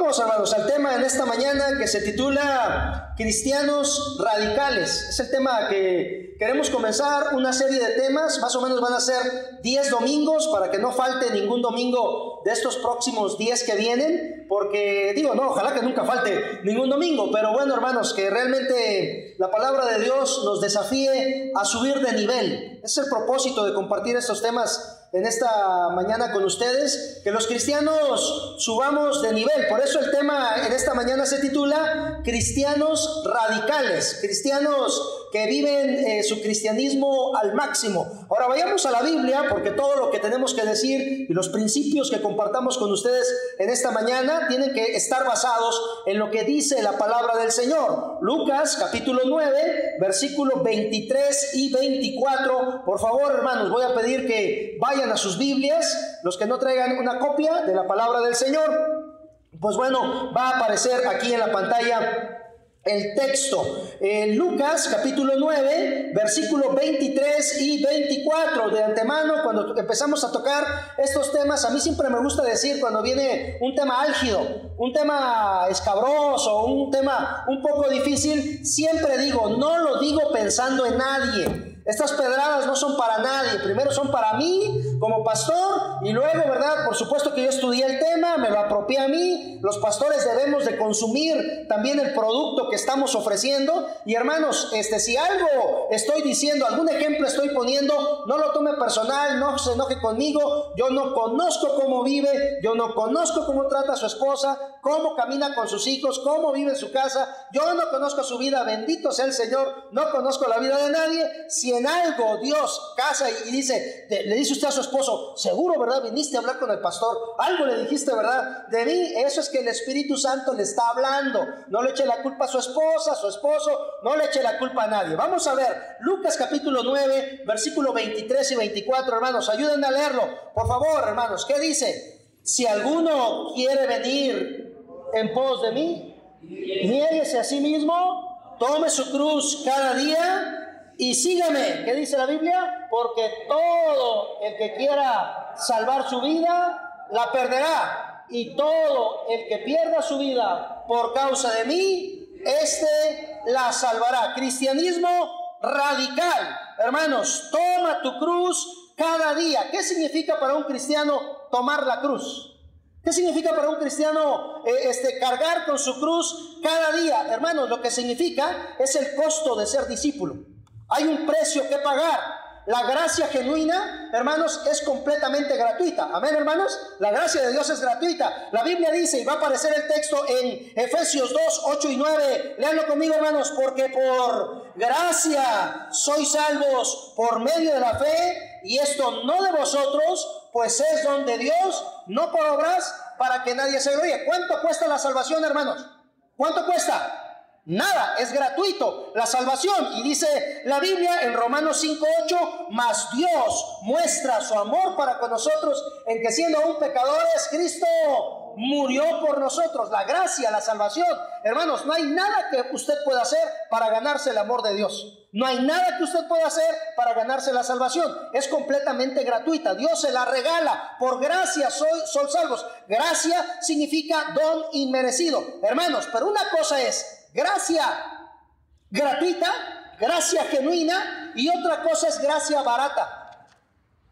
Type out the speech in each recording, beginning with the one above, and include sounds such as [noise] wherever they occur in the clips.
Vamos, hermanos, al tema en esta mañana que se titula Cristianos Radicales. Es el tema que queremos comenzar, una serie de temas, más o menos van a ser 10 domingos para que no falte ningún domingo de estos próximos 10 que vienen, porque digo, no, ojalá que nunca falte ningún domingo, pero bueno, hermanos, que realmente la palabra de Dios nos desafíe a subir de nivel. Es el propósito de compartir estos temas en esta mañana con ustedes, que los cristianos subamos de nivel. Por eso el tema en esta mañana se titula Cristianos radicales, cristianos que viven eh, su cristianismo al máximo. Ahora vayamos a la Biblia porque todo lo que tenemos que decir y los principios que compartamos con ustedes en esta mañana tienen que estar basados en lo que dice la palabra del Señor. Lucas capítulo 9, versículos 23 y 24. Por favor, hermanos, voy a pedir que vayan a sus Biblias, los que no traigan una copia de la palabra del Señor. Pues bueno, va a aparecer aquí en la pantalla el texto. En Lucas capítulo 9, versículos 23 y 24. De antemano, cuando empezamos a tocar estos temas, a mí siempre me gusta decir cuando viene un tema álgido, un tema escabroso, un tema un poco difícil, siempre digo, no lo digo pensando en nadie. Estas pedradas no son para nadie, primero son para mí como pastor y luego, ¿verdad? Por supuesto que yo estudié el tema, me lo apropié a mí, los pastores debemos de consumir también el producto que estamos ofreciendo. Y hermanos, este si algo estoy diciendo, algún ejemplo estoy poniendo, no lo tome personal, no se enoje conmigo, yo no conozco cómo vive, yo no conozco cómo trata a su esposa, cómo camina con sus hijos, cómo vive en su casa, yo no conozco su vida, bendito sea el Señor, no conozco la vida de nadie, si en algo Dios casa y dice, le dice usted a su esposo, seguro, ¿verdad? Viniste a hablar con el pastor, algo le dijiste, ¿verdad? De mí, eso es que el Espíritu Santo le está hablando. No le eche la culpa a su esposa, a su esposo, no le eche la culpa a nadie. Vamos a ver, Lucas capítulo 9, versículo 23 y 24, hermanos, ayúdenme a leerlo. Por favor, hermanos, ¿qué dice? Si alguno quiere venir en pos de mí, niéguese a sí mismo, tome su cruz cada día y sígame, ¿qué dice la Biblia? Porque todo el que quiera salvar su vida, la perderá. Y todo el que pierda su vida por causa de mí, este la salvará. Cristianismo radical. Hermanos, toma tu cruz cada día. ¿Qué significa para un cristiano tomar la cruz? ¿Qué significa para un cristiano eh, este, cargar con su cruz cada día? Hermanos, lo que significa es el costo de ser discípulo. Hay un precio que pagar. La gracia genuina, hermanos, es completamente gratuita. Amén, hermanos. La gracia de Dios es gratuita. La Biblia dice, y va a aparecer el texto en Efesios 2, 8 y 9. Leanlo conmigo, hermanos, porque por gracia sois salvos por medio de la fe, y esto no de vosotros, pues es don de Dios, no por obras, para que nadie se gloríe. ¿Cuánto cuesta la salvación, hermanos? ¿Cuánto cuesta? Nada, es gratuito la salvación. Y dice la Biblia en Romanos 5.8, mas Dios muestra su amor para con nosotros en que siendo aún pecadores, Cristo murió por nosotros. La gracia, la salvación. Hermanos, no hay nada que usted pueda hacer para ganarse el amor de Dios. No hay nada que usted pueda hacer para ganarse la salvación. Es completamente gratuita. Dios se la regala. Por gracia soy, salvos. Gracia significa don inmerecido. Hermanos, pero una cosa es gracia gratuita, gracia genuina y otra cosa es gracia barata.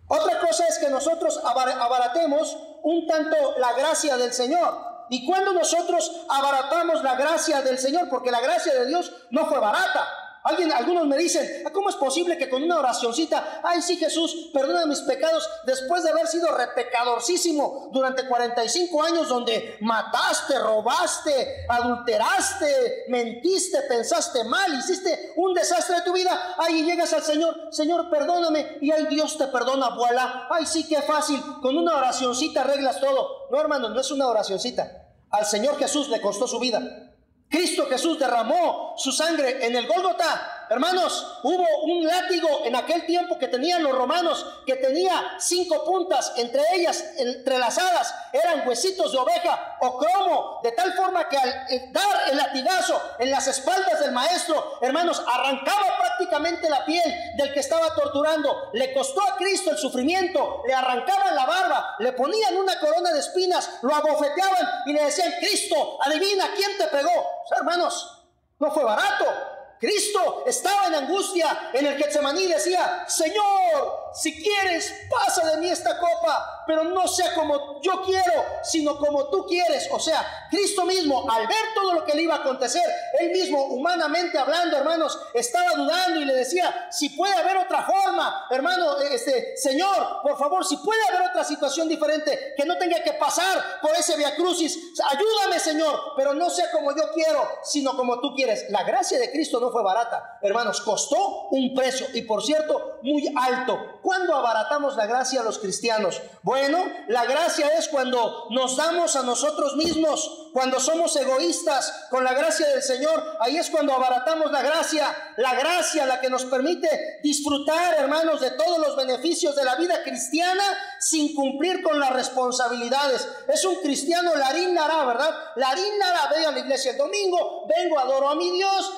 Otra cosa es que nosotros abaratemos un tanto la gracia del Señor. Y cuando nosotros abaratamos la gracia del Señor, porque la gracia de Dios no fue barata, Alguien, algunos me dicen, ¿cómo es posible que con una oracioncita, ay sí Jesús, perdona mis pecados, después de haber sido repecadorcísimo durante 45 años donde mataste, robaste, adulteraste, mentiste, pensaste mal, hiciste un desastre de tu vida, ay llegas al Señor, Señor perdóname y ay Dios te perdona, voilà, ay sí qué fácil, con una oracioncita arreglas todo. No hermano, no es una oracioncita, al Señor Jesús le costó su vida. Cristo Jesús derramó su sangre en el Gólgota Hermanos, hubo un látigo en aquel tiempo que tenían los romanos, que tenía cinco puntas, entre ellas entrelazadas, eran huesitos de oveja o cromo, de tal forma que al eh, dar el latigazo en las espaldas del maestro, hermanos, arrancaba prácticamente la piel del que estaba torturando. Le costó a Cristo el sufrimiento, le arrancaban la barba, le ponían una corona de espinas, lo abofeteaban y le decían, Cristo, adivina quién te pegó. hermanos, no fue barato. Cristo estaba en angustia en el Getsemaní decía, Señor, si quieres, pasa de mí esta copa, pero no sea como yo quiero, sino como tú quieres. O sea, Cristo mismo, al ver todo lo que le iba a acontecer, él mismo, humanamente hablando, hermanos, estaba dudando y le decía, si puede haber otra forma, hermano, este, Señor, por favor, si puede haber otra situación diferente, que no tenga que pasar por ese via crucis, ayúdame, Señor, pero no sea como yo quiero, sino como tú quieres. La gracia de Cristo no fue barata, hermanos, costó un precio y por cierto, muy alto. ¿Cuándo abaratamos la gracia a los cristianos? Bueno, la gracia es cuando nos damos a nosotros mismos, cuando somos egoístas con la gracia del Señor, ahí es cuando abaratamos la gracia, la gracia la que nos permite disfrutar, hermanos, de todos los beneficios de la vida cristiana sin cumplir con las responsabilidades. Es un cristiano larín lará, ¿verdad? Larín lará, vengo a la iglesia el domingo, vengo, adoro a mi Dios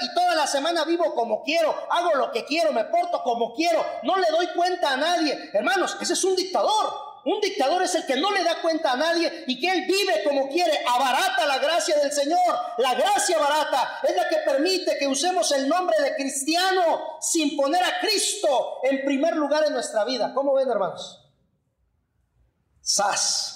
y toda la semana vivo como quiero, hago lo que quiero, me porto como quiero, no le doy cuenta a nadie. Hermanos, ese es un dictador. Un dictador es el que no le da cuenta a nadie y que él vive como quiere, abarata la gracia del Señor. La gracia barata es la que permite que usemos el nombre de cristiano sin poner a Cristo en primer lugar en nuestra vida. ¿Cómo ven, hermanos? Sas.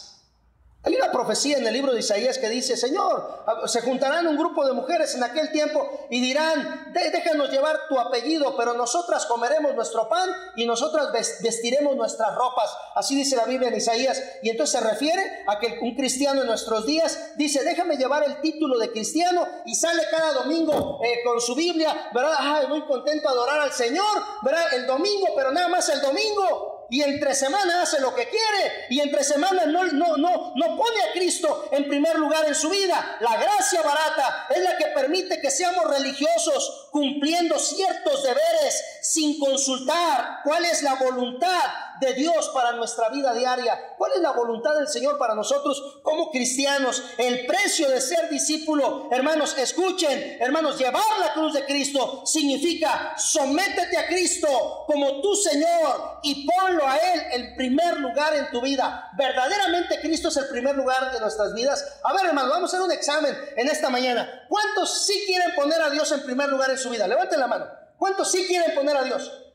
Hay una profecía en el libro de Isaías que dice, Señor, se juntarán un grupo de mujeres en aquel tiempo y dirán, déjanos llevar tu apellido, pero nosotras comeremos nuestro pan y nosotras vestiremos nuestras ropas. Así dice la Biblia en Isaías. Y entonces se refiere a que un cristiano en nuestros días dice, déjame llevar el título de cristiano y sale cada domingo eh, con su Biblia, ¿verdad? Ay, muy contento a adorar al Señor, ¿verdad? El domingo, pero nada más el domingo y entre semana hace lo que quiere y entre semana no, no, no, no pone a Cristo en primer lugar en su vida. La gracia barata es la que permite que seamos religiosos cumpliendo ciertos deberes sin consultar cuál es la voluntad de Dios para nuestra vida diaria. ¿Cuál es la voluntad del Señor para nosotros como cristianos? El precio de ser discípulo, hermanos, escuchen, hermanos, llevar la cruz de Cristo significa sométete a Cristo como tu Señor y ponlo a Él en primer lugar en tu vida. Verdaderamente Cristo es el primer lugar de nuestras vidas. A ver, hermanos, vamos a hacer un examen en esta mañana. ¿Cuántos sí quieren poner a Dios en primer lugar en su vida? Levanten la mano. ¿Cuántos sí quieren poner a Dios?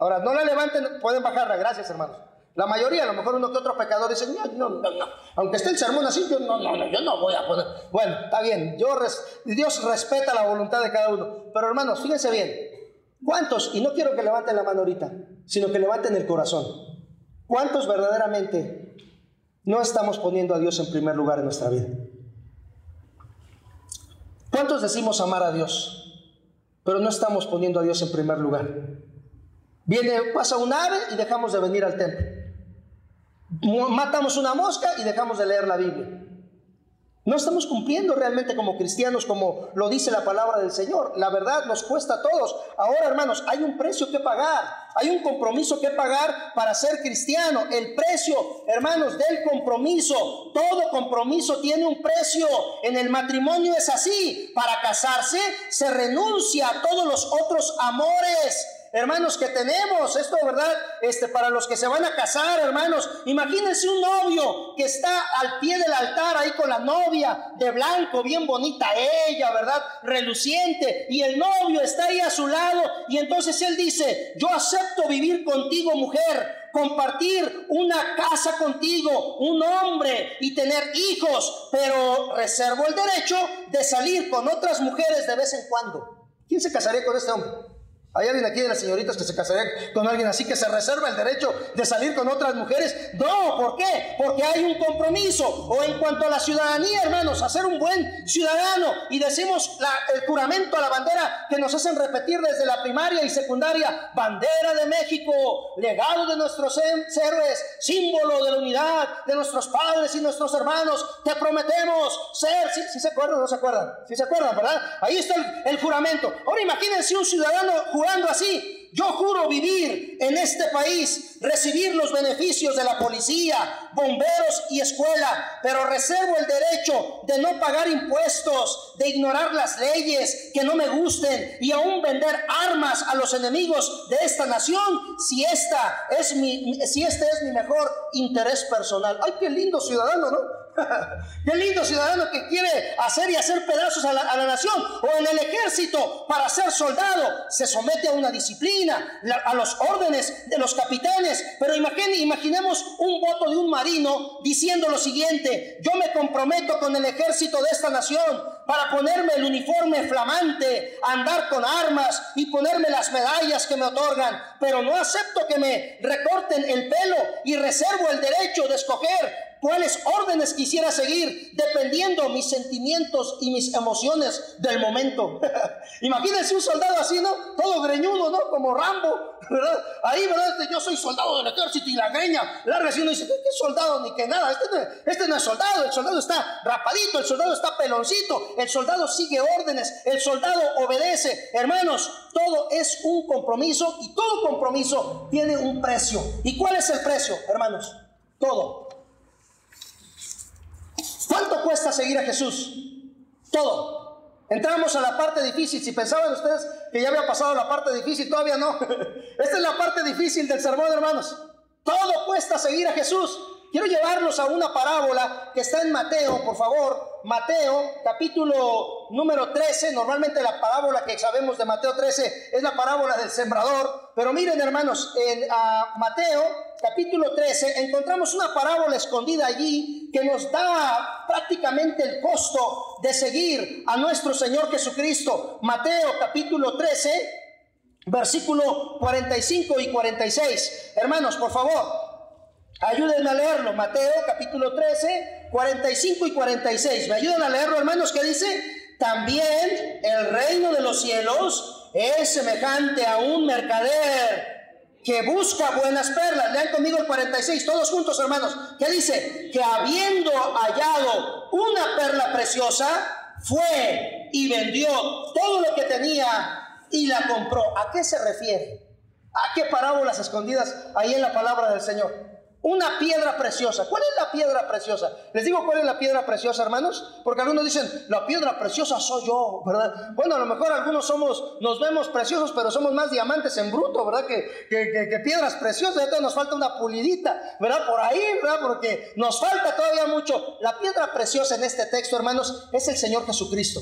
Ahora, no la levanten, pueden bajarla, gracias hermanos. La mayoría, a lo mejor uno que otro pecador dice, no, no, no, no. Aunque esté el sermón así, yo no, no, no, yo no voy a poner. Bueno, está bien, yo Dios respeta la voluntad de cada uno. Pero hermanos, fíjense bien, ¿cuántos, y no quiero que levanten la mano ahorita, sino que levanten el corazón, ¿cuántos verdaderamente no estamos poniendo a Dios en primer lugar en nuestra vida? ¿Cuántos decimos amar a Dios, pero no estamos poniendo a Dios en primer lugar? Viene, pasa un ave y dejamos de venir al templo. Matamos una mosca y dejamos de leer la Biblia. No estamos cumpliendo realmente como cristianos como lo dice la palabra del Señor. La verdad nos cuesta a todos. Ahora, hermanos, hay un precio que pagar. Hay un compromiso que pagar para ser cristiano. El precio, hermanos, del compromiso. Todo compromiso tiene un precio. En el matrimonio es así. Para casarse se renuncia a todos los otros amores hermanos, que tenemos. Esto, ¿verdad? Este, para los que se van a casar, hermanos. Imagínense un novio que está al pie del altar ahí con la novia de blanco, bien bonita ella, ¿verdad? Reluciente. Y el novio está ahí a su lado. Y entonces él dice, yo acepto vivir contigo, mujer compartir una casa contigo, un hombre y tener hijos, pero reservo el derecho de salir con otras mujeres de vez en cuando. ¿Quién se casaría con este hombre? ¿Hay alguien aquí de las señoritas que se casaría con alguien así que se reserva el derecho de salir con otras mujeres? No, ¿por qué? Porque hay un compromiso. O en cuanto a la ciudadanía, hermanos, hacer un buen ciudadano. Y decimos el juramento a la bandera que nos hacen repetir desde la primaria y secundaria. Bandera de México, legado de nuestros héroes, símbolo de la unidad de nuestros padres y nuestros hermanos. Te prometemos ser, si se acuerdan o no se acuerdan? Si se acuerdan, ¿verdad? Ahí está el, el juramento. Ahora imagínense un ciudadano así. Yo juro vivir en este país, recibir los beneficios de la policía, bomberos y escuela, pero reservo el derecho de no pagar impuestos, de ignorar las leyes que no me gusten y aún vender armas a los enemigos de esta nación si esta es mi si este es mi mejor interés personal. Ay, qué lindo ciudadano, ¿no? [laughs] Qué lindo ciudadano que quiere hacer y hacer pedazos a la, nación. O en el ejército, para ser soldado, se somete a una disciplina, a los órdenes de los capitanes. Pero imaginemos un voto de un marino diciendo lo siguiente, yo me comprometo con el ejército de esta nación para ponerme el uniforme flamante, andar con armas y ponerme las medallas que me otorgan. Pero no acepto que me recorten el pelo y reservo el derecho de escoger cuáles órdenes quisiera seguir dependiendo mis sentimientos y mis emociones del momento. [laughs] Imagínense un soldado así, ¿no? Todo greñudo, ¿no? Como Rambo. Ahí, ¿verdad? Este, yo soy soldado del ejército y la greña así uno dice, ¿qué soldado ni que nada? Este este no es soldado, el soldado está rapadito, el soldado está peloncito, el soldado sigue órdenes, el soldado obedece. Hermanos, todo es un compromiso y todo compromiso tiene un precio. ¿Y cuál es el precio, hermanos? Todo. ¿Cuánto cuesta seguir a Jesús? Todo. Entramos a la parte difícil. Si pensaban ustedes que ya había pasado la parte difícil, todavía no. [laughs] Esta es la parte difícil del sermón, hermanos. Todo cuesta seguir a Jesús. Quiero llevarlos a una parábola que está en Mateo, por favor. Mateo, capítulo número 13. Normalmente la parábola que sabemos de Mateo 13 es la parábola del sembrador. Pero miren, hermanos, en Mateo, capítulo 13, encontramos una parábola escondida allí que nos da prácticamente el costo de seguir a nuestro Señor Jesucristo. Mateo, capítulo 13. Versículo 45 y 46. Hermanos, por favor, Ayúdenme a leerlo, Mateo capítulo 13, 45 y 46. ¿Me ayudan a leerlo, hermanos? ¿Qué dice? También el reino de los cielos es semejante a un mercader que busca buenas perlas. Lean conmigo el 46, todos juntos, hermanos. ¿Qué dice? Que habiendo hallado una perla preciosa, fue y vendió todo lo que tenía y la compró. ¿A qué se refiere? ¿A qué parábolas escondidas ahí en la palabra del Señor? Una piedra preciosa. ¿Cuál es la piedra preciosa? Les digo cuál es la piedra preciosa, hermanos, porque algunos dicen, la piedra preciosa soy yo, ¿verdad? Bueno, a lo mejor algunos somos, nos vemos preciosos, pero somos más diamantes en bruto, ¿verdad? Que, que, piedras preciosas, entonces nos falta una pulidita, ¿verdad? Por ahí, ¿verdad? Porque nos falta todavía mucho. La piedra preciosa en este texto, hermanos, es el Señor Jesucristo.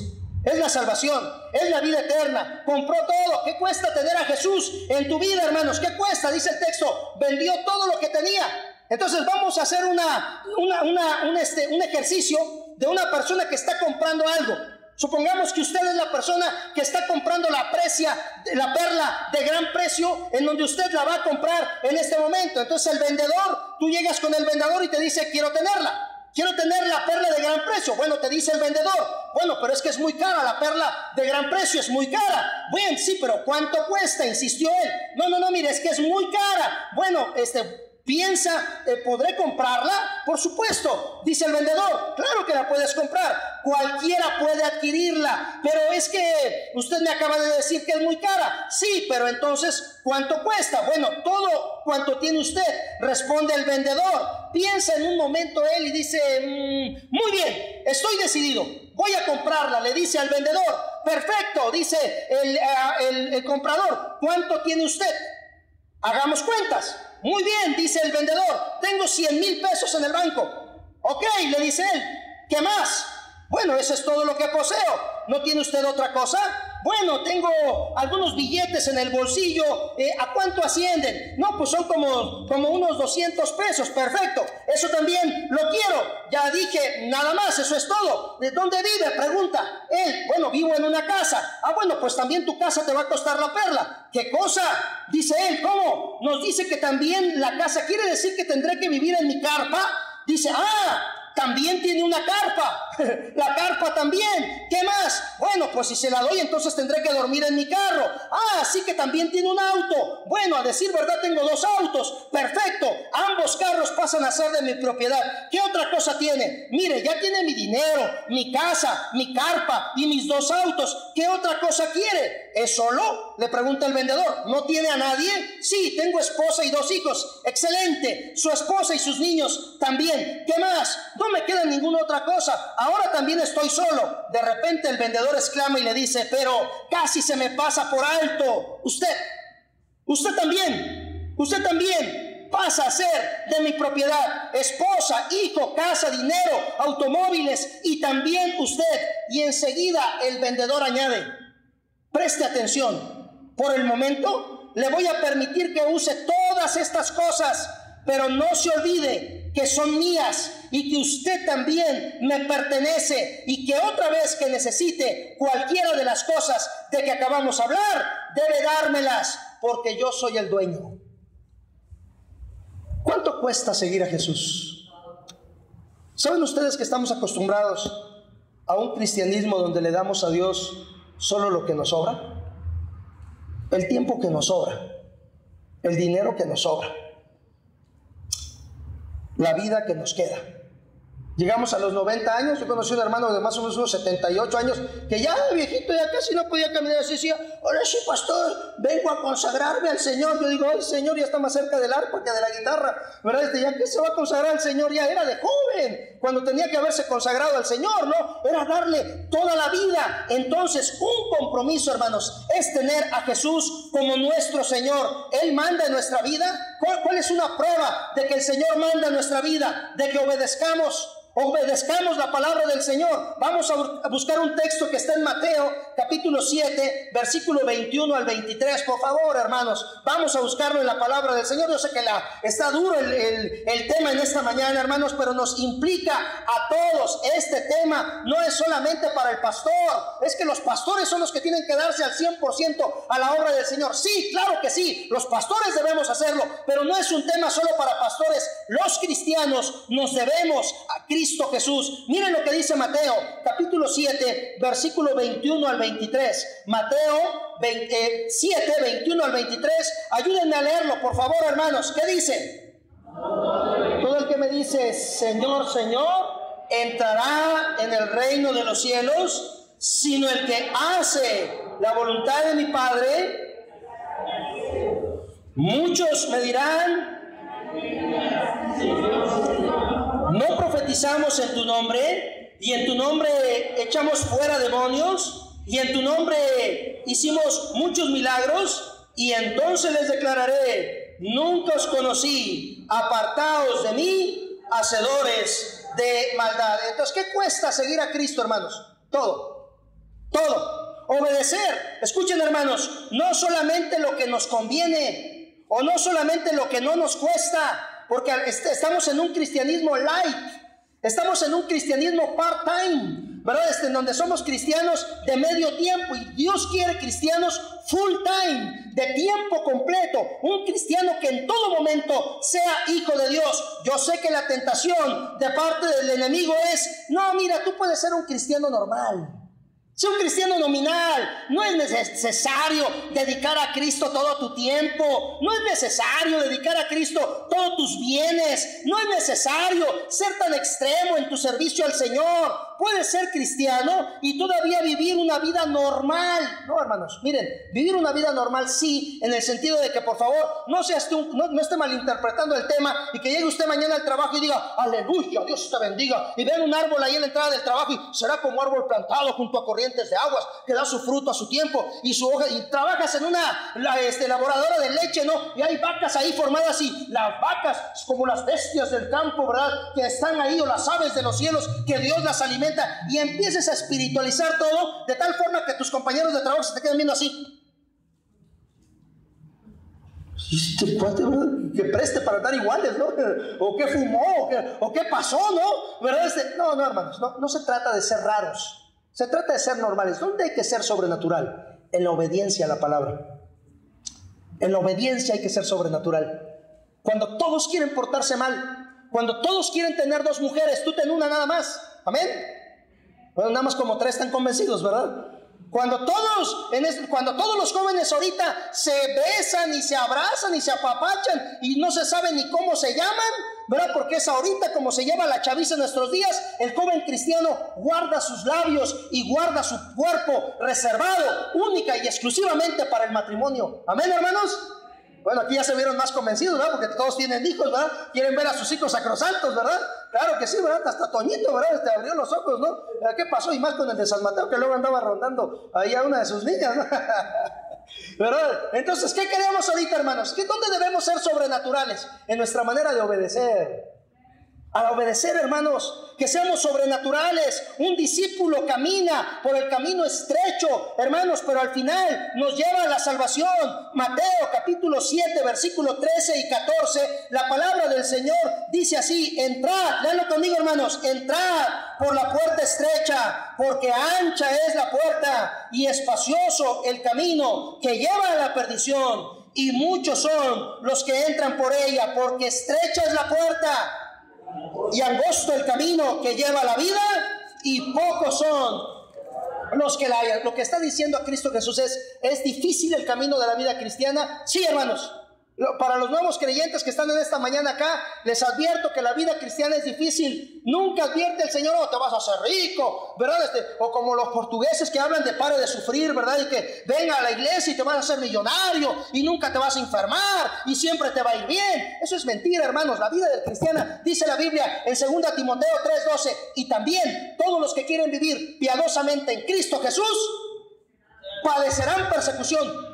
Es la salvación, es la vida eterna. Compró todo. ¿Qué cuesta tener a Jesús en tu vida, hermanos? ¿Qué cuesta? Dice el texto. Vendió todo lo que tenía entonces vamos a hacer una, un, este, un ejercicio de una persona que está comprando algo. Supongamos que usted es la persona que está comprando la precia, la perla de gran precio, en donde usted la va a comprar en este momento. Entonces el vendedor, tú llegas con el vendedor y te dice, quiero tenerla. Quiero tener la perla de gran precio. Bueno, te dice el vendedor. Bueno, pero es que es muy cara. La perla de gran precio es muy cara. Bien, sí, pero ¿cuánto cuesta? Insistió él. No, no, no, mire, es que es muy cara. Bueno, este, Piensa, eh, ¿podré comprarla? Por supuesto, dice el vendedor, claro que la puedes comprar, cualquiera puede adquirirla, pero es que usted me acaba de decir que es muy cara. Sí, pero entonces, ¿cuánto cuesta? Bueno, todo cuanto tiene usted, responde el vendedor. Piensa en un momento él y dice, mm, muy bien, estoy decidido, voy a comprarla, le dice al vendedor. Perfecto, dice el, eh, comprador, ¿cuánto tiene usted? Hagamos cuentas. Muy bien, dice el vendedor, tengo 100 mil pesos en el banco. Ok, le dice él, ¿qué más? Bueno, eso es todo lo que poseo. ¿No tiene usted otra cosa? Bueno, tengo algunos billetes en el bolsillo. Eh, ¿A cuánto ascienden? No, pues son como, como unos 200 pesos. Perfecto. Eso también lo quiero. Ya dije, nada más, eso es todo. ¿De dónde vive? Pregunta. Él, bueno, vivo en una casa. Ah, bueno, pues también tu casa te va a costar la perla. ¿Qué cosa? Dice él, ¿cómo? Nos dice que también la casa quiere decir que tendré que vivir en mi carpa. Dice, ah, también tiene una carpa. [laughs] la carpa también. ¿Qué más? Bueno, pues si se la doy, entonces tendré que dormir en mi carro. Ah, sí que también tiene un auto. Bueno, a decir verdad, tengo dos autos. Perfecto. Ambos carros pasan a ser de mi propiedad. ¿Qué otra cosa tiene? Mire, ya tiene mi dinero, mi casa, mi carpa y mis dos autos. ¿Qué otra cosa quiere? ¿Es solo? Le pregunta el vendedor. ¿No tiene a nadie? Sí, tengo esposa y dos hijos. Excelente. Su esposa y sus niños también. ¿Qué más? No me queda ninguna otra cosa. Ahora también estoy solo. De repente el vendedor exclama y le dice, pero casi se me pasa por alto. Usted, usted también, usted también pasa a ser de mi propiedad. Esposa, hijo, casa, dinero, automóviles y también usted. Y enseguida el vendedor añade, preste atención. Por el momento le voy a permitir que use todas estas cosas, pero no se olvide que son mías y que usted también me pertenece y que otra vez que necesite cualquiera de las cosas de que acabamos de hablar, debe dármelas porque yo soy el dueño. ¿Cuánto cuesta seguir a Jesús? ¿Saben ustedes que estamos acostumbrados a un cristianismo donde le damos a Dios solo lo que nos sobra? El tiempo que nos sobra, el dinero que nos sobra la vida que nos queda. Llegamos a los 90 años, yo conocí a un hermano de más o menos unos 78 años, que ya viejito, ya casi no podía caminar, así decía, ahora sí, pastor, vengo a consagrarme al Señor. Yo digo, el Señor ya está más cerca del arpa que de la guitarra, ¿verdad? Este, ya que se va a consagrar al Señor, ya era de joven, cuando tenía que haberse consagrado al Señor, ¿no? Era darle toda la vida. Entonces, un compromiso, hermanos, es tener a Jesús como nuestro Señor. Él manda en nuestra vida. ¿Cuál, cuál es una prueba de que el Señor manda en nuestra vida? De que obedezcamos Obedezcamos la palabra del Señor. Vamos a buscar un texto que está en Mateo capítulo 7, versículo 21 al 23. Por favor, hermanos, vamos a buscarlo en la palabra del Señor. Yo sé que la, está duro el, el tema en esta mañana, hermanos, pero nos implica a todos. Este tema no es solamente para el pastor. Es que los pastores son los que tienen que darse al 100% a la obra del Señor. Sí, claro que sí. Los pastores debemos hacerlo, pero no es un tema solo para pastores. Los cristianos nos debemos a Cristo Jesús. Miren lo que dice Mateo, capítulo 7, versículo 21 al 23. Mateo 7, 21 al 23. Ayúdenme a leerlo, por favor, hermanos. ¿Qué dice? Todo el que me dice, Señor, Señor, entrará en el reino de los cielos, sino el que hace la voluntad de mi Padre. Muchos me dirán, no profetizamos en tu nombre y en tu nombre echamos fuera demonios y en tu nombre hicimos muchos milagros y entonces les declararé, nunca os conocí, apartaos de mí, hacedores de maldad. Entonces, ¿qué cuesta seguir a Cristo, hermanos? Todo, todo. Obedecer, escuchen hermanos, no solamente lo que nos conviene o no solamente lo que no nos cuesta, porque estamos en un cristianismo light, estamos en un cristianismo part-time, ¿verdad? Este, en donde somos cristianos de medio tiempo y Dios quiere cristianos full-time, de tiempo completo, un cristiano que en todo momento sea hijo de Dios. Yo sé que la tentación de parte del enemigo es, no, mira, tú puedes ser un cristiano normal. Sé un cristiano nominal. No es necesario dedicar a Cristo todo tu tiempo. No es necesario dedicar a Cristo todos tus bienes. No es necesario ser tan extremo en tu servicio al Señor puede ser cristiano y todavía vivir una vida normal. No, hermanos, miren, vivir una vida normal sí, en el sentido de que por favor no, seas tú, no, esté malinterpretando el tema y que llegue usted mañana al trabajo y diga, aleluya, Dios te bendiga. Y vean un árbol ahí en la entrada del trabajo y será como árbol plantado junto a corrientes de aguas que da su fruto a su tiempo y su hoja. Y trabajas en una la, este, elaboradora de leche, ¿no? Y hay vacas ahí formadas y las vacas como las bestias del campo, ¿verdad? Que están ahí o las aves de los cielos, que Dios las alimenta y empieces a espiritualizar todo de tal forma que tus compañeros de trabajo se te queden viendo así. Este que preste para dar iguales, ¿no? [laughs] O qué fumó, o qué, pasó, ¿no? ¿Verdad? Este, no, no, hermanos, no, no se trata de ser raros, se trata de ser normales. ¿Dónde hay que ser sobrenatural? En la obediencia a la palabra. En la obediencia hay que ser sobrenatural. Cuando todos quieren portarse mal, cuando todos quieren tener dos mujeres, tú ten una nada más. Amén. Bueno, nada más como tres están convencidos, ¿verdad? Cuando todos, en cuando todos los jóvenes ahorita se besan y se abrazan y se apapachan y no se sabe ni cómo se llaman, ¿verdad? Porque es ahorita como se lleva la chaviza en nuestros días, el joven cristiano guarda sus labios y guarda su cuerpo reservado única y exclusivamente para el matrimonio. Amén, hermanos. Bueno, aquí ya se vieron más convencidos, ¿verdad? Porque todos tienen hijos, ¿verdad? Quieren ver a sus hijos sacrosantos, ¿verdad? Claro que sí, ¿verdad? Hasta Toñito, ¿verdad? Este abrió los ojos, ¿no? ¿Qué pasó? Y más con el de San Mateo, que luego andaba rondando ahí a una de sus niñas, ¿no? [laughs] ¿Verdad? Entonces, ¿qué queremos ahorita, hermanos? ¿Qué, ¿Dónde debemos ser sobrenaturales? En nuestra manera de obedecer. A obedecer, hermanos, que seamos sobrenaturales. Un discípulo camina por el camino estrecho, hermanos, pero al final nos lleva a la salvación. Mateo capítulo 7, versículo 13 y 14, la palabra del Señor dice así, entrad, léanlo conmigo, hermanos, entrad por la puerta estrecha, porque ancha es la puerta y espacioso el camino que lleva a la perdición. Y muchos son los que entran por ella, porque estrecha es la puerta y angosto el camino que lleva la vida y pocos son los que la hayan. Lo que está diciendo a Cristo Jesús es, ¿es difícil el camino de la vida cristiana? Sí, hermanos. Para los nuevos creyentes que están en esta mañana acá, les advierto que la vida cristiana es difícil. Nunca advierte el Señor, oh, te vas a hacer rico, ¿verdad? Este, o como los portugueses que hablan de pare de sufrir, ¿verdad? Y que venga a la iglesia y te vas a hacer millonario y nunca te vas a enfermar y siempre te va a ir bien. Eso es mentira, hermanos. La vida del cristiana, dice la Biblia en 2 Timoteo 3:12, y también todos los que quieren vivir piadosamente en Cristo Jesús padecerán persecución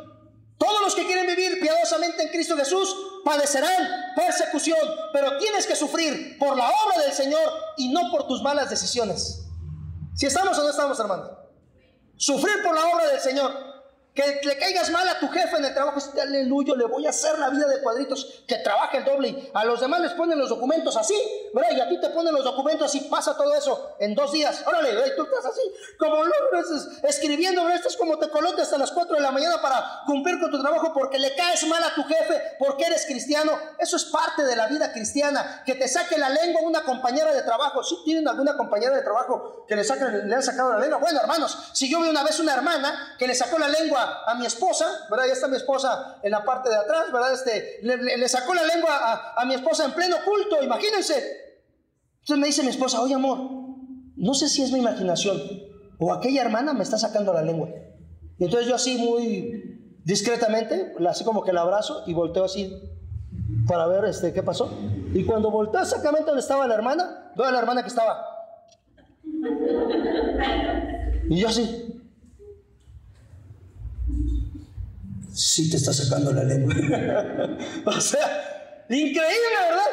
todos los que quieren vivir piadosamente en Cristo Jesús padecerán persecución, pero tienes que sufrir por la obra del Señor y no por tus malas decisiones. Si estamos o no estamos, hermanos. Sufrir por la obra del Señor. Que le caigas mal a tu jefe en el trabajo, es, aleluya, le voy a hacer la vida de cuadritos, que trabaje el doble. Y a los demás les ponen los documentos así, ¿verdad? Y a ti te ponen los documentos así, pasa todo eso en dos días. Órale, tú estás así, como logras escribiendo, ¿verdad? Estás como te coloques hasta las 4 de la mañana para cumplir con tu trabajo porque le caes mal a tu jefe, porque eres cristiano. Eso es parte de la vida cristiana. Que te saque la lengua una compañera de trabajo. Si tienen alguna compañera de trabajo que le, saquen, le han sacado la lengua, bueno, hermanos, si yo vi una vez una hermana que le sacó la lengua a, mi esposa, ¿verdad? Ya está mi esposa en la parte de atrás, ¿verdad? Este, le, sacó la lengua a, mi esposa en pleno culto, imagínense. Entonces me dice mi esposa, oye amor, no sé si es mi imaginación o aquella hermana me está sacando la lengua. Y entonces yo así muy discretamente, así como que la abrazo y volteo así para ver este, qué pasó. Y cuando volteo exactamente donde estaba la hermana, veo a la hermana que estaba. Y yo así, sí te está sacando la lengua. [laughs] o sea, increíble, ¿verdad?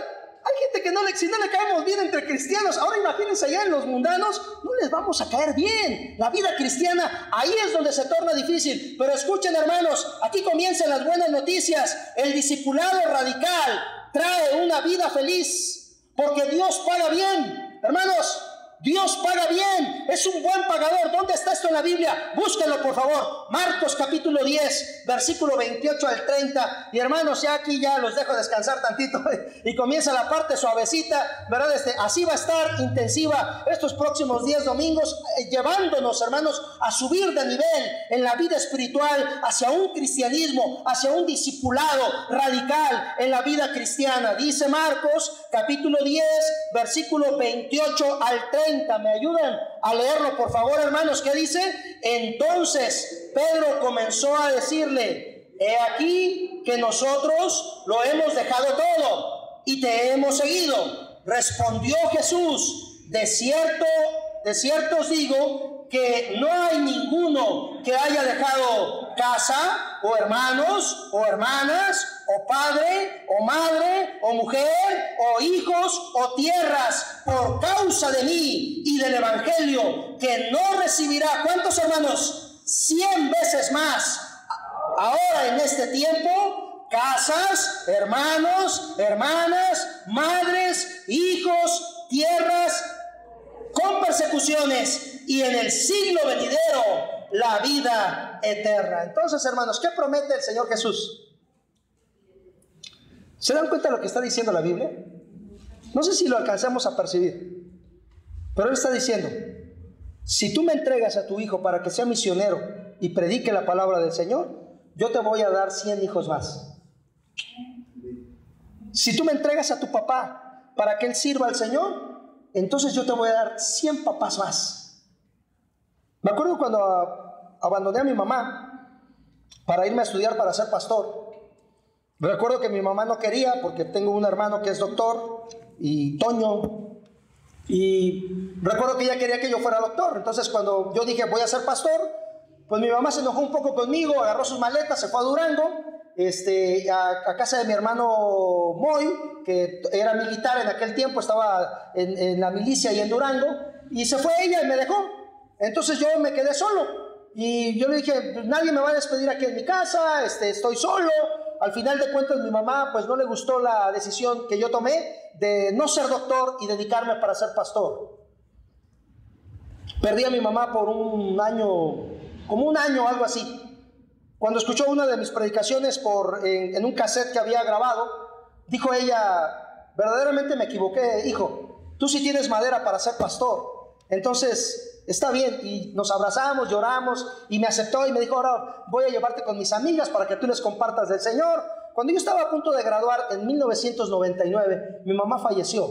Hay gente que no le, si no le caemos bien entre cristianos, ahora imagínense allá en los mundanos, no les vamos a caer bien. La vida cristiana, ahí es donde se torna difícil. Pero escuchen hermanos, aquí comienzan las buenas noticias. El discipulado radical trae una vida feliz, porque Dios paga bien. Hermanos, Dios paga bien, es un buen pagador. ¿Dónde está esto en la Biblia? Búsquenlo, por favor. Marcos capítulo 10, versículo 28 al 30. Y hermanos, ya aquí ya los dejo descansar tantito [laughs] y comienza la parte suavecita, ¿verdad? Este, así va a estar intensiva estos próximos 10 domingos, eh, llevándonos, hermanos, a subir de nivel en la vida espiritual hacia un cristianismo, hacia un discipulado radical en la vida cristiana. Dice Marcos capítulo 10, versículo 28 al 30. ¿Me ayudan a leerlo, por favor, hermanos? ¿Qué dice? Entonces Pedro comenzó a decirle, he aquí que nosotros lo hemos dejado todo y te hemos seguido. Respondió Jesús, de cierto, de cierto os digo que no hay ninguno que haya dejado casa o hermanos o hermanas o padre o madre o mujer o hijos o tierras por causa de mí y del Evangelio que no recibirá, ¿cuántos hermanos? Cien veces más. Ahora en este tiempo, casas, hermanos, hermanas, madres, hijos, tierras, con persecuciones y en el siglo venidero la vida eterna. Entonces, hermanos, ¿qué promete el Señor Jesús? ¿Se dan cuenta de lo que está diciendo la Biblia? No sé si lo alcanzamos a percibir, pero Él está diciendo, si tú me entregas a tu hijo para que sea misionero y predique la palabra del Señor, yo te voy a dar 100 hijos más. Si tú me entregas a tu papá para que él sirva al Señor, entonces yo te voy a dar 100 papás más. Me acuerdo cuando abandoné a mi mamá para irme a estudiar para ser pastor. Recuerdo que mi mamá no quería porque tengo un hermano que es doctor y Toño. Y recuerdo que ella quería que yo fuera doctor. Entonces cuando yo dije voy a ser pastor, pues mi mamá se enojó un poco conmigo, agarró sus maletas, se fue a Durango, este, a casa de mi hermano Moy, que era militar en aquel tiempo, estaba en, la milicia y en Durango, y se fue ella y me dejó. Entonces yo me quedé solo. Y yo le dije, pues nadie me va a despedir aquí en mi casa, este, estoy solo. Al final de cuentas mi mamá pues no le gustó la decisión que yo tomé de no ser doctor y dedicarme para ser pastor. Perdí a mi mamá por un año, como un año, algo así. Cuando escuchó una de mis predicaciones por, en un cassette que había grabado, Dijo ella, verdaderamente me equivoqué, hijo, tú sí tienes madera para ser pastor. Entonces, está bien. Y nos abrazamos, lloramos y me aceptó y me dijo, ahora voy a llevarte con mis amigas para que tú les compartas del Señor. Cuando yo estaba a punto de graduar en 1999, mi mamá falleció.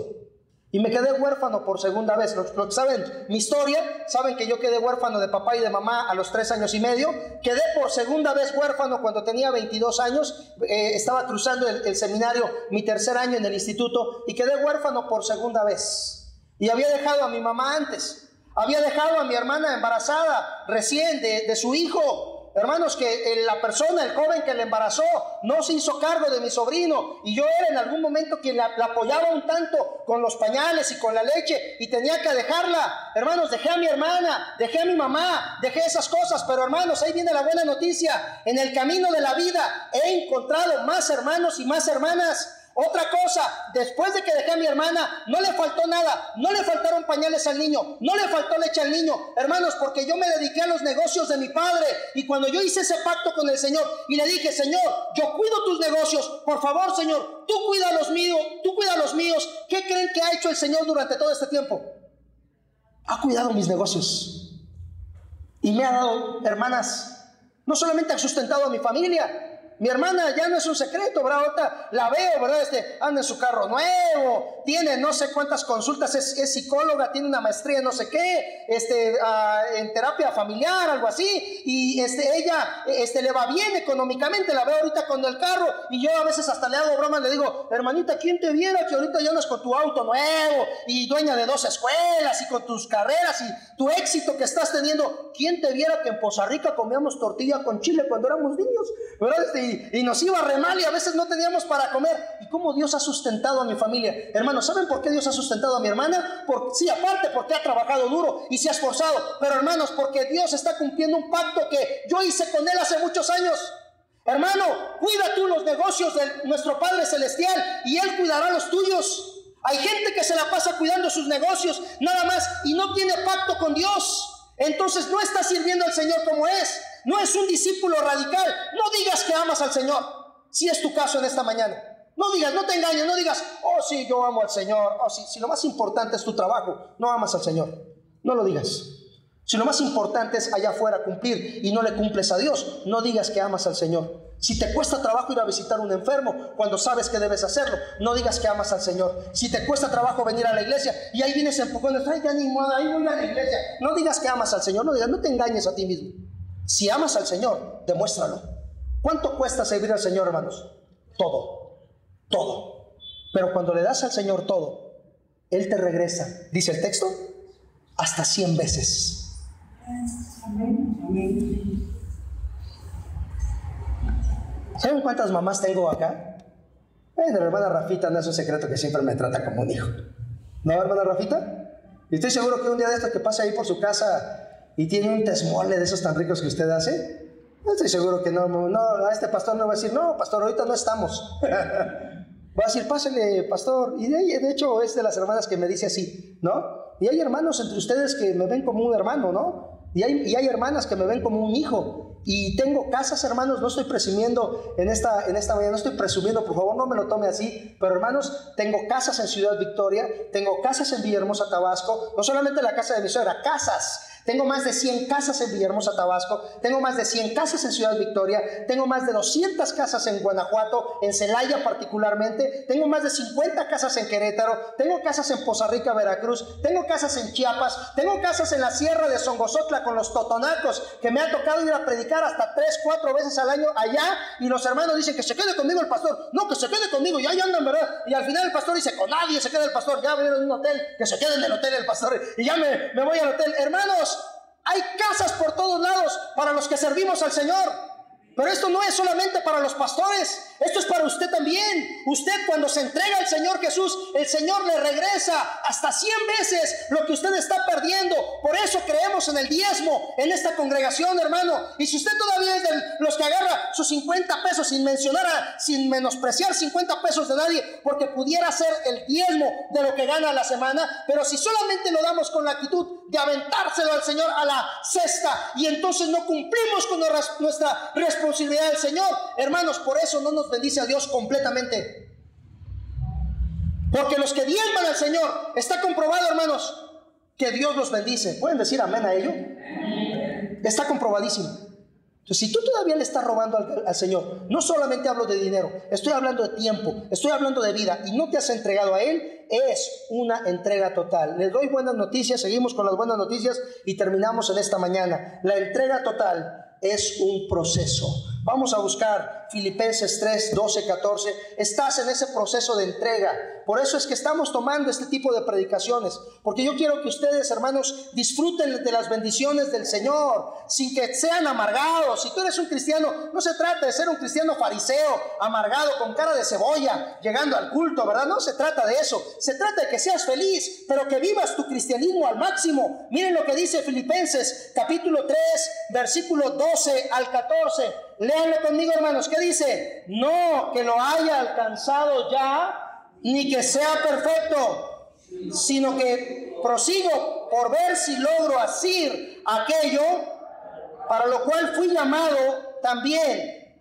Y me quedé huérfano por segunda vez. Los, que saben mi historia, saben que yo quedé huérfano de papá y de mamá a los tres años y medio. Quedé por segunda vez huérfano cuando tenía 22 años. Eh, estaba cruzando el, seminario, mi tercer año en el instituto, y quedé huérfano por segunda vez. Y había dejado a mi mamá antes. Había dejado a mi hermana embarazada recién de su hijo. Hermanos, que la persona, el joven que le embarazó, no se hizo cargo de mi sobrino y yo era en algún momento quien la, apoyaba un tanto con los pañales y con la leche y tenía que dejarla. Hermanos, dejé a mi hermana, dejé a mi mamá, dejé esas cosas, pero hermanos, ahí viene la buena noticia. En el camino de la vida he encontrado más hermanos y más hermanas otra cosa, después de que dejé a mi hermana, no le faltó nada, no le faltaron pañales al niño, no le faltó leche al niño, hermanos, porque yo me dediqué a los negocios de mi padre. Y cuando yo hice ese pacto con el Señor y le dije, Señor, yo cuido tus negocios, por favor, Señor, tú cuida los míos, tú cuida los míos, ¿qué creen que ha hecho el Señor durante todo este tiempo? Ha cuidado mis negocios. Y me ha dado, hermanas, no solamente ha sustentado a mi familia, mi hermana ya no es un secreto, ¿verdad? Ahorita la veo, ¿verdad? Este, anda en su carro nuevo, tiene no sé cuántas consultas, es, psicóloga, tiene una maestría no sé qué, este, ah, en terapia familiar, algo así, y este, ella este, le va bien económicamente, la veo ahorita con el carro, y yo a veces hasta le hago broma, le digo, hermanita, ¿quién te viera que ahorita ya andas con tu auto nuevo, y dueña de dos escuelas, y con tus carreras, y tu éxito que estás teniendo? ¿Quién te viera que en Poza Rica comíamos tortilla con chile cuando éramos niños? ¿Verdad? Este, y, nos iba re mal y a veces no teníamos para comer. ¿Y cómo Dios ha sustentado a mi familia? Hermanos, ¿saben por qué Dios ha sustentado a mi hermana? Por, sí, aparte porque ha trabajado duro y se ha esforzado, pero hermanos, porque Dios está cumpliendo un pacto que yo hice con Él hace muchos años. Hermano, cuida tú los negocios de nuestro Padre Celestial y Él cuidará los tuyos. Hay gente que se la pasa cuidando sus negocios nada más y no tiene pacto con Dios. Entonces no está sirviendo al Señor como es no es un discípulo radical. No digas que amas al Señor, si es tu caso en esta mañana. No digas, no te engañes, no digas, oh sí, yo amo al Señor. Oh sí, si lo más importante es tu trabajo, no amas al Señor. No lo digas. Si lo más importante es allá afuera cumplir y no le cumples a Dios, no digas que amas al Señor. Si te cuesta trabajo ir a visitar a un enfermo cuando sabes que debes hacerlo, no digas que amas al Señor. Si te cuesta trabajo venir a la iglesia y ahí vienes empujando, ay, ya ni moda, ahí voy a la iglesia. No digas que amas al Señor, no digas, no te engañes a ti mismo. Si amas al Señor, demuéstralo. ¿Cuánto cuesta servir al Señor, hermanos? Todo, todo. Pero cuando le das al Señor todo, Él te regresa, dice el texto, hasta 100 veces. ¿Saben cuántas mamás tengo acá? Bueno, la hermana Rafita no es un secreto que siempre me trata como un hijo. ¿No, hermana Rafita? Y estoy seguro que un día de esto que pase ahí por su casa y tiene un tesmole de esos tan ricos que usted hace, estoy seguro que no, no, a este pastor no va a decir, no, pastor, ahorita no estamos. [laughs] va a decir, pásele, pastor. Y de, de hecho es de las hermanas que me dice así, ¿no? Y hay hermanos entre ustedes que me ven como un hermano, ¿no? Y hay, y hay hermanas que me ven como un hijo. Y tengo casas, hermanos, no estoy presumiendo en esta, en esta mañana, no estoy presumiendo, por favor, no me lo tome así, pero hermanos, tengo casas en Ciudad Victoria, tengo casas en Villahermosa, Tabasco, no solamente la casa de mi suegra, casas tengo más de 100 casas en Villahermosa, Tabasco. Tengo más de 100 casas en Ciudad Victoria. Tengo más de 200 casas en Guanajuato, en Celaya particularmente. Tengo más de 50 casas en Querétaro. Tengo casas en Poza Rica, Veracruz. Tengo casas en Chiapas. Tengo casas en la sierra de Songosotla con los totonacos, que me ha tocado ir a predicar hasta 3, 4 veces al año allá. Y los hermanos dicen que se quede conmigo el pastor. No, que se quede conmigo. Y ahí andan, ¿verdad? Y al final el pastor dice, con nadie se queda el pastor. Ya en un hotel, que se quede en el hotel el pastor. Y ya me, me voy al hotel. Hermanos, hay casas por todos lados para los que servimos al Señor. Pero esto no es solamente para los pastores, esto es para usted también. Usted cuando se entrega al Señor Jesús, el Señor le regresa hasta 100 veces lo que usted está perdiendo. Por eso creemos en el diezmo en esta congregación, hermano. Y si usted todavía es de los que agarra sus 50 pesos sin mencionar, sin menospreciar 50 pesos de nadie, porque pudiera ser el diezmo de lo que gana la semana, pero si solamente lo damos con la actitud de aventárselo al Señor a la cesta y entonces no cumplimos con nuestra responsabilidad, del Señor. Hermanos, por eso no nos bendice a Dios completamente. Porque los que diezman al Señor, está comprobado, hermanos, que Dios los bendice. ¿Pueden decir amén a ello? Está comprobadísimo. Si tú todavía le estás robando al, al, Señor, no solamente hablo de dinero, estoy hablando de tiempo, estoy hablando de vida y no te has entregado a Él, es una entrega total. Les doy buenas noticias, seguimos con las buenas noticias y terminamos en esta mañana. La entrega total es un proceso. Vamos a buscar Filipenses 3, 12, 14. Estás en ese proceso de entrega. Por eso es que estamos tomando este tipo de predicaciones. Porque yo quiero que ustedes, hermanos, disfruten de las bendiciones del Señor sin que sean amargados. Si tú eres un cristiano, no se trata de ser un cristiano fariseo, amargado, con cara de cebolla, llegando al culto, ¿verdad? No se trata de eso. Se trata de que seas feliz, pero que vivas tu cristianismo al máximo. Miren lo que dice Filipenses capítulo 3, versículo 12 al 14. Léanlo conmigo, hermanos. ¿Qué dice? No que lo haya alcanzado ya, ni que sea perfecto, sino que prosigo por ver si logro asir aquello para lo cual fui llamado también,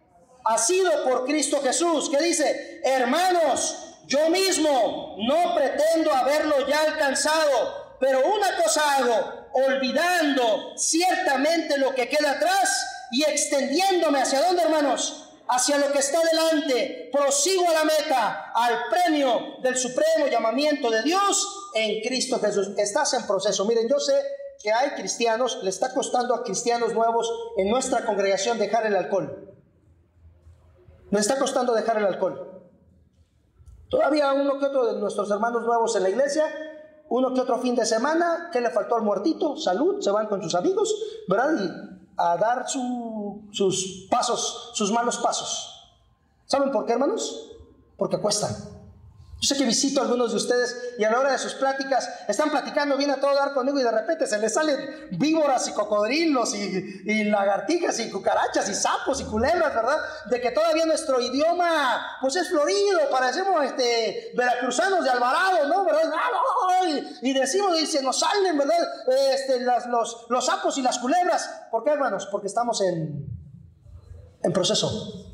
ha sido por Cristo Jesús. ¿Qué dice? Hermanos, yo mismo no pretendo haberlo ya alcanzado, pero una cosa hago, olvidando ciertamente lo que queda atrás y extendiéndome hacia dónde, hermanos? Hacia lo que está delante, prosigo a la meta, al premio del supremo llamamiento de Dios en Cristo Jesús. Estás en proceso. Miren, yo sé que hay cristianos, le está costando a cristianos nuevos en nuestra congregación dejar el alcohol. Le está costando dejar el alcohol. Todavía uno que otro de nuestros hermanos nuevos en la iglesia, uno que otro fin de semana, que le faltó al muertito? Salud, se van con sus amigos, ¿verdad? A dar sus pasos, sus malos pasos. ¿Saben por qué, hermanos? Porque cuestan. Yo sé que visito a algunos de ustedes y a la hora de sus pláticas están platicando bien a todo dar conmigo y de repente se les salen víboras y cocodrilos y, lagartijas y cucarachas y sapos y culebras, ¿verdad? De que todavía nuestro idioma pues es florido, parecemos este, veracruzanos de Alvarado, ¿no? Y, decimos y se nos salen, ¿verdad? Este, los, los sapos y las culebras. ¿Por qué, hermanos? Porque estamos en, en proceso.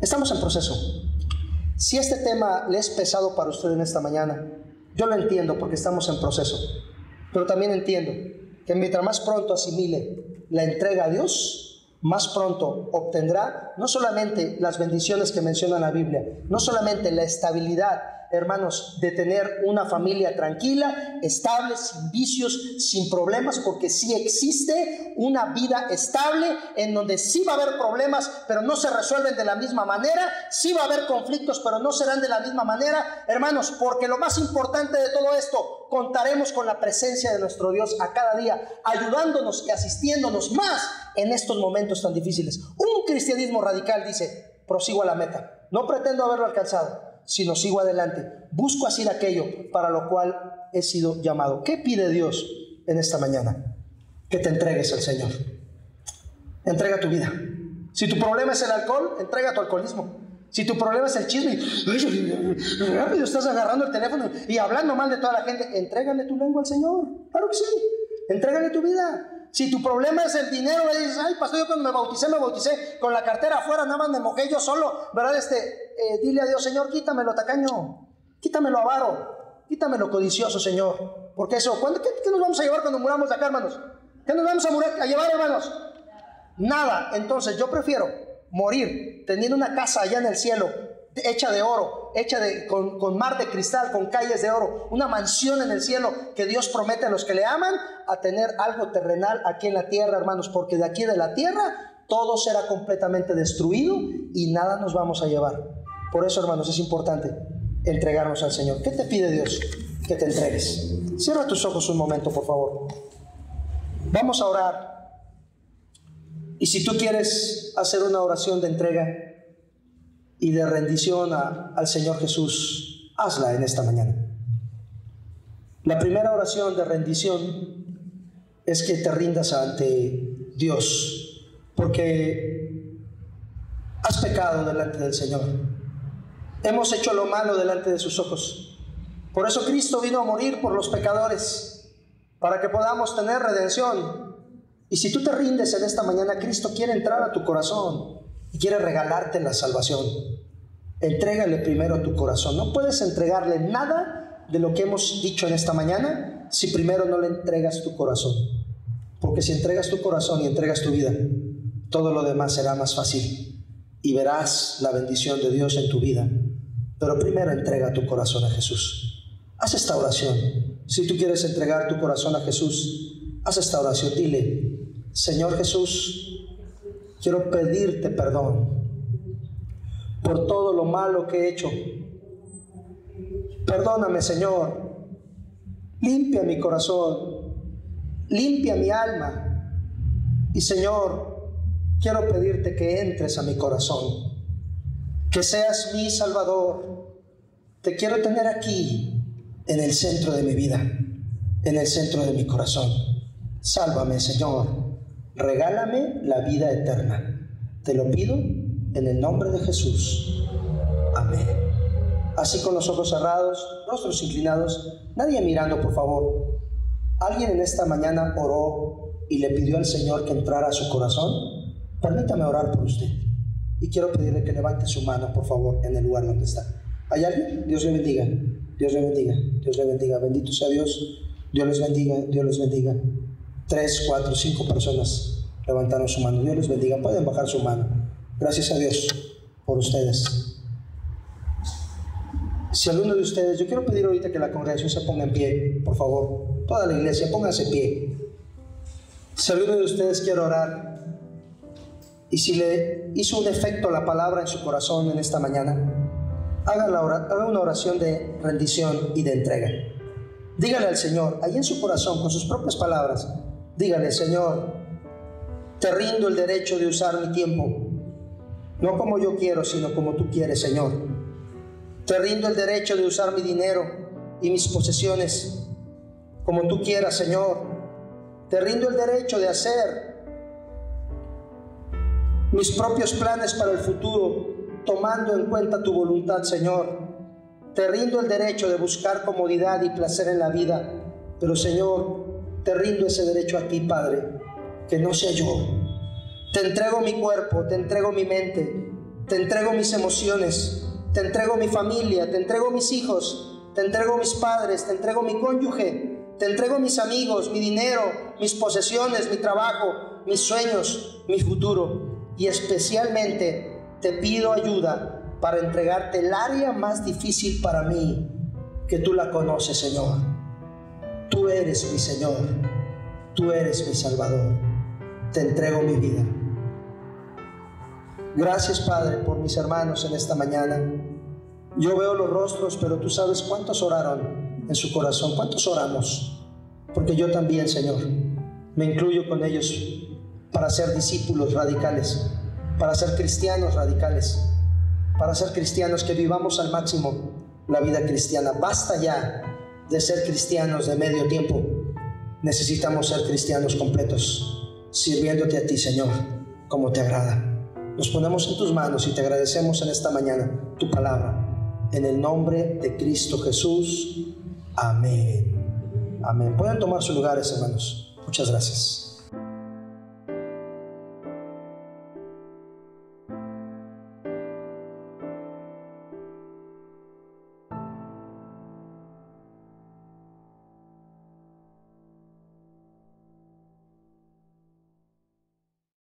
Estamos en proceso. Si este tema le es pesado para usted en esta mañana, yo lo entiendo porque estamos en proceso, pero también entiendo que mientras más pronto asimile la entrega a Dios, más pronto obtendrá no solamente las bendiciones que menciona la Biblia, no solamente la estabilidad hermanos, de tener una familia tranquila, estable, sin vicios, sin problemas, porque sí existe una vida estable en donde sí va a haber problemas, pero no se resuelven de la misma manera, sí va a haber conflictos, pero no serán de la misma manera, hermanos, porque lo más importante de todo esto, contaremos con la presencia de nuestro Dios a cada día, ayudándonos y asistiéndonos más en estos momentos tan difíciles. Un cristianismo radical dice, prosigo a la meta. No pretendo haberlo alcanzado, sino sigo adelante. Busco así aquello para lo cual he sido llamado. ¿Qué pide Dios en esta mañana? Que te entregues al Señor. Entrega tu vida. Si tu problema es el alcohol, entrega tu alcoholismo. Si tu problema es el chisme, rápido estás agarrando el teléfono y hablando mal de toda la gente, entrégale tu lengua al Señor. Claro que sí. Entrégale tu vida. Si tu problema es el dinero, dices, ay, pastor, yo cuando me bauticé, me bauticé con la cartera afuera, nada más me mojé yo solo, ¿verdad? Este, eh, dile a Dios, Señor, quítamelo tacaño, quítamelo avaro, quítamelo codicioso, Señor. Porque eso, ¿cuándo, qué, nos vamos a llevar cuando muramos de acá, hermanos? ¿Qué nos vamos a, a llevar, hermanos? Nada. Entonces, yo prefiero morir teniendo una casa allá en el cielo, hecha de oro, hecha de, con, con, mar de cristal, con calles de oro, una mansión en el cielo que Dios promete a los que le aman, a tener algo terrenal aquí en la tierra, hermanos, porque de aquí de la tierra todo será completamente destruido y nada nos vamos a llevar. Por eso, hermanos, es importante entregarnos al Señor. ¿Qué te pide Dios? Que te entregues. Cierra tus ojos un momento, por favor. Vamos a orar. Y si tú quieres hacer una oración de entrega y de rendición al Señor Jesús, hazla en esta mañana. La primera oración de rendición es que te rindas ante Dios, porque has pecado delante del Señor. Hemos hecho lo malo delante de sus ojos. Por eso Cristo vino a morir por los pecadores, para que podamos tener redención y si tú te rindes en esta mañana, Cristo quiere entrar a tu corazón y quiere regalarte la salvación. Entrégale primero tu corazón. No puedes entregarle nada de lo que hemos dicho en esta mañana si primero no le entregas tu corazón. Porque si entregas tu corazón y entregas tu vida, todo lo demás será más fácil y verás la bendición de Dios en tu vida. Pero primero entrega tu corazón a Jesús. Haz esta oración. Si tú quieres entregar tu corazón a Jesús, haz esta oración. Dile, Señor Jesús, quiero pedirte perdón por todo lo malo que he hecho. Perdóname, Señor. Limpia mi corazón. Limpia mi alma. Y Señor, quiero pedirte que entres a mi corazón. Que seas mi Salvador. Te quiero tener aquí, en el centro de mi vida, en el centro de mi corazón. Sálvame, Señor regálame la vida eterna. Te lo pido en el nombre de Jesús. Amén. Así con los ojos cerrados, rostros inclinados, nadie mirando, por favor. ¿Alguien en esta mañana oró y le pidió al Señor que entrara a su corazón? Permítame orar por usted. Y quiero pedirle que levante su mano, por favor, en el lugar donde está. ¿Hay alguien? Dios le bendiga. Dios le bendiga. Dios le bendiga. Bendito sea Dios. Dios les bendiga. Dios les bendiga. Tres, cuatro, cinco personas levantaron su mano. Dios les bendiga. Pueden bajar su mano. Gracias a Dios por ustedes. Si alguno de ustedes, yo quiero pedir ahorita que la congregación se ponga en pie, por favor. Toda la iglesia, pónganse en pie. Si alguno de ustedes quiere orar y si le hizo un efecto la palabra en su corazón en esta mañana, haga, haga una oración de rendición y de entrega. Dígale al Señor, ahí en su corazón, con sus propias palabras, Dígale, Señor, te rindo el derecho de usar mi tiempo, no como yo quiero, sino como tú quieres, Señor. Te rindo el derecho de usar mi dinero y mis posesiones como tú quieras, Señor. Te rindo el derecho de hacer mis propios planes para el futuro, tomando en cuenta tu voluntad, Señor. Te rindo el derecho de buscar comodidad y placer en la vida, pero Señor, te rindo ese derecho a ti, Padre, que no sea yo. Te entrego mi cuerpo, te entrego mi mente, te entrego mis emociones, te entrego mi familia, te entrego mis hijos, te entrego mis padres, te entrego mi cónyuge, te entrego mis amigos, mi dinero, mis posesiones, mi trabajo, mis sueños, mi futuro. Y especialmente te pido ayuda para entregarte el área más difícil para mí, que tú la conoces, Señor. Tú eres mi Señor, tú eres mi Salvador. Te entrego mi vida. Gracias, Padre, por mis hermanos en esta mañana. Yo veo los rostros, pero tú sabes cuántos oraron en su corazón. ¿Cuántos oramos? Porque yo también, Señor, me incluyo con ellos para ser discípulos radicales, para ser cristianos radicales, para ser cristianos que vivamos al máximo la vida cristiana. Basta ya de ser cristianos de medio tiempo. Necesitamos ser cristianos completos, sirviéndote a ti, Señor, como te agrada. Nos ponemos en tus manos y te agradecemos en esta mañana tu palabra. En el nombre de Cristo Jesús. Amén. Amén. Pueden tomar sus lugares, hermanos. Muchas gracias.